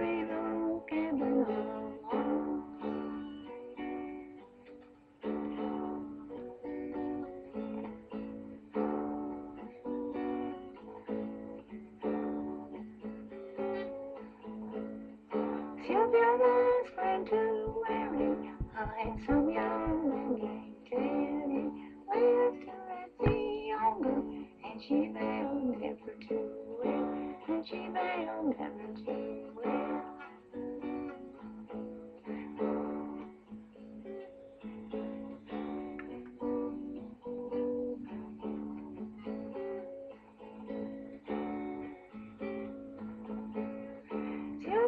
freedom given Till your eyes went to wearing, eyes young and getting, where to the and she veiled it for two, and she veiled it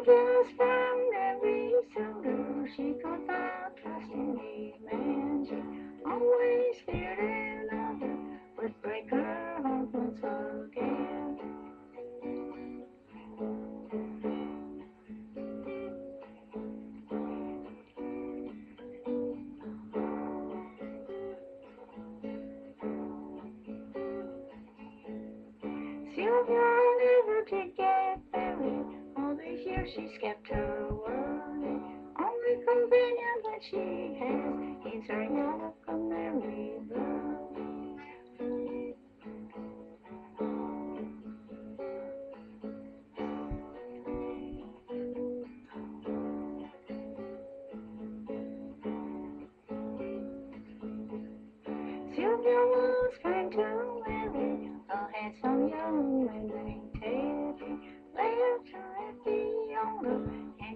Sylvia's found every suitor she could find trust in a man. She always feared another would break her heart once again. Sylvia never did get. Years she's kept her word. Only companion that she has is her young canary bird. Sylvia was trying to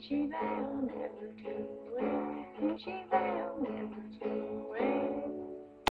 she vowed never to wed, and she vowed never to wed.